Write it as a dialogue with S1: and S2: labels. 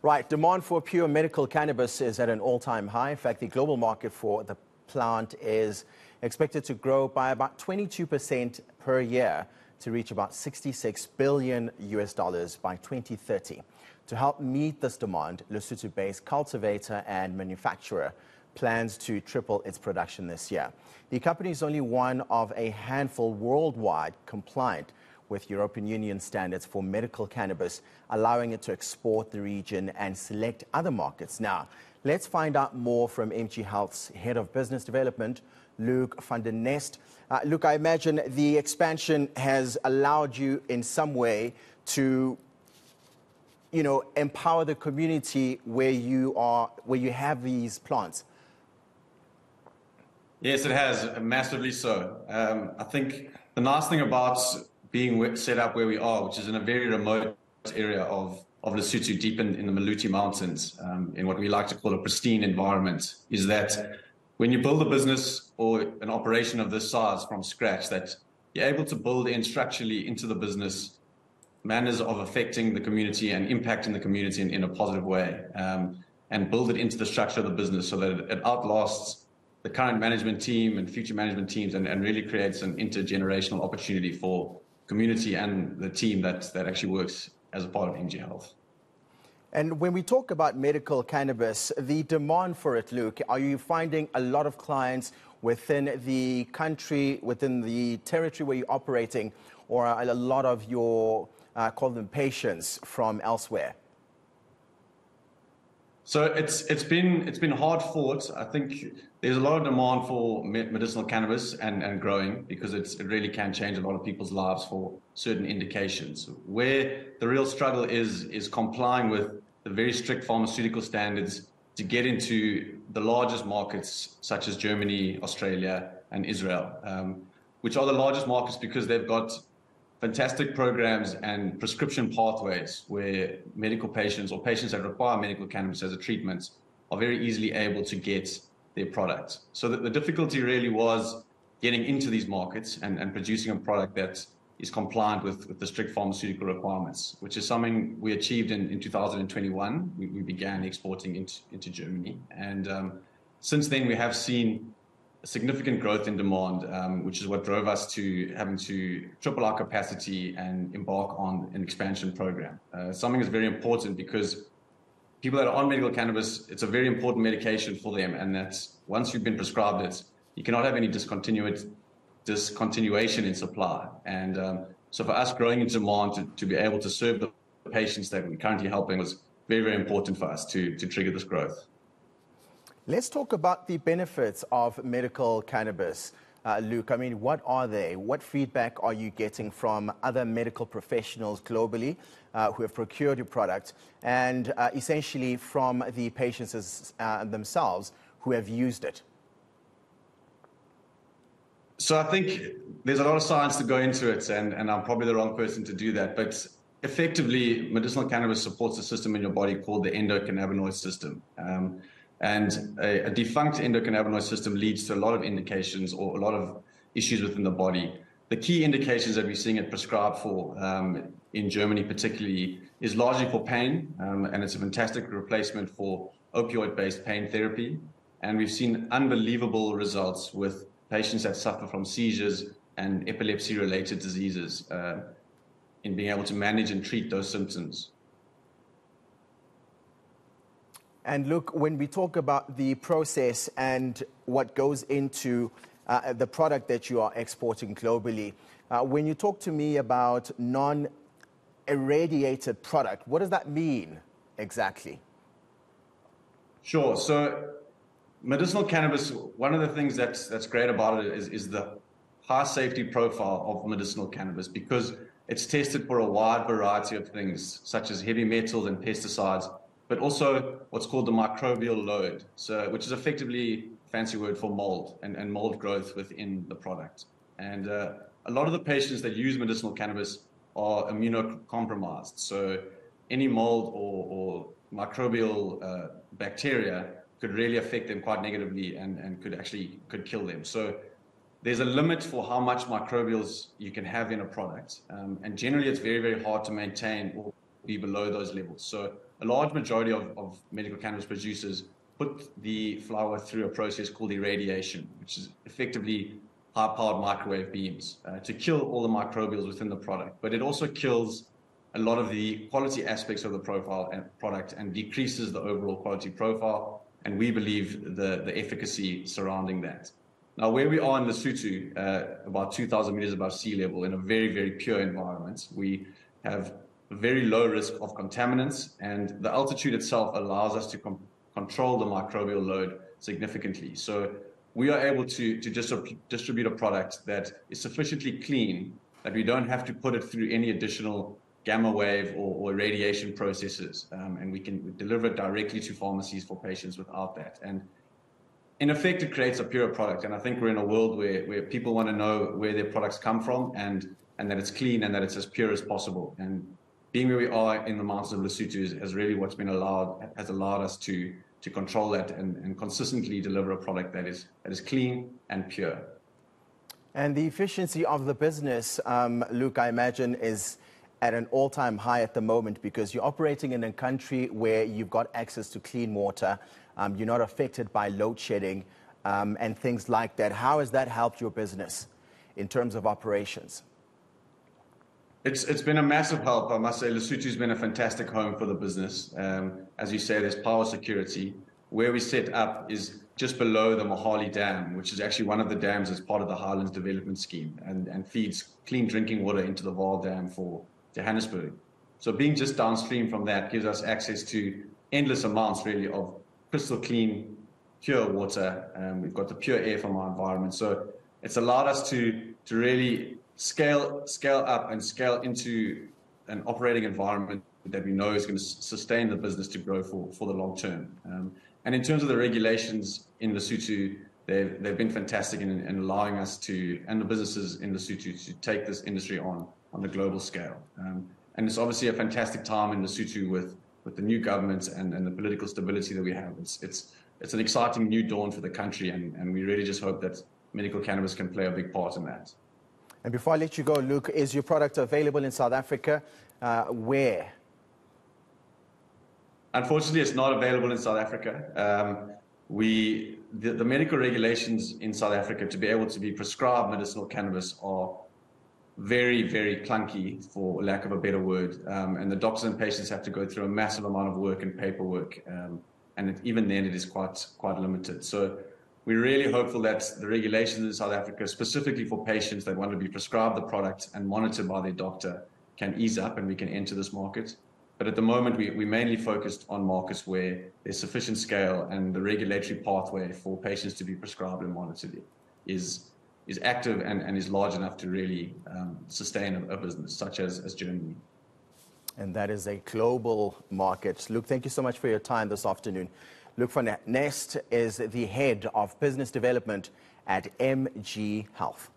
S1: Right, demand for pure medical cannabis is at an all-time high. In fact, the global market for the plant is expected to grow by about 22% per year to reach about 66 billion US dollars by 2030. To help meet this demand, Lesotho-based cultivator and manufacturer plans to triple its production this year. The company is only one of a handful worldwide compliant with European Union standards for medical cannabis, allowing it to export the region and select other markets. Now, let's find out more from MG Health's Head of Business Development, Luke van der Nest. Uh, Luke, I imagine the expansion has allowed you in some way to you know, empower the community where you are, where you have these plants?
S2: Yes, it has massively so. Um, I think the nice thing about being set up where we are, which is in a very remote area of of Lesotho, deep in, in the Maluti Mountains, um, in what we like to call a pristine environment, is that when you build a business or an operation of this size from scratch, that you're able to build in structurally into the business manners of affecting the community and impacting the community in, in a positive way um, and build it into the structure of the business so that it, outlasts the current management team and future management teams and, and really creates an intergenerational opportunity for community and the team that, that actually works as a part of MG Health.
S1: And when we talk about medical cannabis, the demand for it, Luke, are you finding a lot of clients within the country, within the territory where you're operating, or are a lot of your uh, call them patients from elsewhere?
S2: So it's it's been it's been hard fought. I think there's a lot of demand for medicinal cannabis and, and growing because it's, it really can change a lot of people's lives for certain indications. Where the real struggle is is complying with the very strict pharmaceutical standards to get into the largest markets such as Germany, Australia, and Israel, um, which are the largest markets because they've got fantastic programs and prescription pathways where medical patients or patients that require medical cannabis as a treatment are very easily able to get their product. So the, the difficulty really was getting into these markets and, and producing a product that is compliant with, with the strict pharmaceutical requirements, which is something we achieved in, in 2021. We, we began exporting into, into Germany. And um, since then, we have seen significant growth in demand, um, which is what drove us to having to triple our capacity and embark on an expansion program. Uh, something is very important because people that are on medical cannabis, it's a very important medication for them, and that once you've been prescribed it, you cannot have any discontinuation in supply. And um, so for us growing in demand to, to be able to serve the patients that we're currently helping was very, very important for us to, to trigger this growth.
S1: Let's talk about the benefits of medical cannabis. Uh, Luke, I mean, what are they? What feedback are you getting from other medical professionals globally uh, who have procured your product and uh, essentially from the patients uh, themselves who have used it?
S2: So I think there's a lot of science to go into it, and, and I'm probably the wrong person to do that. But effectively, medicinal cannabis supports a system in your body called the endocannabinoid system. Um, and a, a, defunct endocannabinoid system leads to a lot of indications or a lot of issues within the body. The key indications that we're seeing it prescribed for um, in Germany, particularly, is largely for pain, um, and it's a fantastic replacement for opioid based pain therapy. And we've seen unbelievable results with patients that suffer from seizures and epilepsy related diseases uh, in being able to manage and treat those symptoms.
S1: And look, when we talk about the process and what goes into uh, the product that you are exporting globally, uh, when you talk to me about non irradiated product, what does that mean exactly?
S2: Sure. So, medicinal cannabis, one of the things that's, that's great about it is, is the high safety profile of medicinal cannabis because it's tested for a wide variety of things, such as heavy metals and pesticides but also what's called the microbial load, so which is effectively fancy word for mold and, and mold growth within the product. And uh, a lot of the patients that use medicinal cannabis are immunocompromised. So any mold or, or microbial uh, bacteria could really affect them quite negatively and, and could actually could kill them. So there's a limit for how much microbials you can have in a product. Um, and generally it's very, very hard to maintain or be below those levels. So a large majority of, of medical cannabis producers put the flower through a process called irradiation, which is effectively high-powered microwave beams uh, to kill all the microbials within the product. But it also kills a lot of the quality aspects of the profile and product and decreases the overall quality profile. And we believe the, the efficacy surrounding that. Now, where we are in Lesotho, uh, about 2,000 meters above sea level, in a very, very pure environment, we have very low risk of contaminants, and the altitude itself allows us to com- control the microbial load significantly. So we are able to, to distribute a product that is sufficiently clean that we don't have to put it through any additional gamma wave or, or radiation processes, um, and we can deliver it directly to pharmacies for patients without that. And in effect, it creates a pure product. And I think we're in a world where, where people want to know where their products come from and, and that it's clean and that it's as pure as possible. And being where we are in the mountains of Lesotho is, is really what's been allowed, has allowed us to, to control that and, and consistently deliver a product that is, that is clean and pure.
S1: And the efficiency of the business, um, Luke, I imagine, is at an all time high at the moment because you're operating in a country where you've got access to clean water, um, you're not affected by load shedding um, and things like that. How has that helped your business in terms of operations?
S2: It's, it's been a massive help. I must say, Lesotho's been a fantastic home for the business. Um, as you say, there's power security. Where we set up is just below the Mohale Dam, which is actually one of the dams as part of the Highlands Development Scheme and, and feeds clean drinking water into the Vaal Dam for Johannesburg. So being just downstream from that gives us access to endless amounts, really, of crystal clean, pure water. Um, we've got the pure air from our environment. So it's allowed us to, to really scale, scale up and scale into an operating environment that we know is going to sustain the business to grow for, for the long term. Um, and in terms of the regulations in Lesotho, they've, they've been fantastic in, in allowing us to, and the businesses in Lesotho, to take this industry on on the global scale. Um, and it's obviously a fantastic time in Lesotho with, with the new government and, and the political stability that we have. It's, it's, it's an exciting new dawn for the country, and, and we really just hope that medical cannabis can play a big part in that.
S1: And before I let you go, Luke, is your product available in South Africa? Uh, where?
S2: Unfortunately, it's not available in South Africa. Um, we, the, the medical regulations in South Africa to be able to be prescribed medicinal cannabis are very, very clunky, for lack of a better word. Um, and the doctors and patients have to go through a massive amount of work and paperwork. Um, and it, even then, it is quite, quite limited. So we're really hopeful that the regulations in South Africa, specifically for patients that want to be prescribed the product and monitored by their doctor, can ease up and we can enter this market. But at the moment, we, we mainly focused on markets where there's sufficient scale and the regulatory pathway for patients to be prescribed and monitored is is active and, and is large enough to really um, sustain a, a, business such as, as Germany.
S1: And that is a global market. Luke, thank you so much for your time this afternoon. Luke van Nest is the head of business development at MG Health.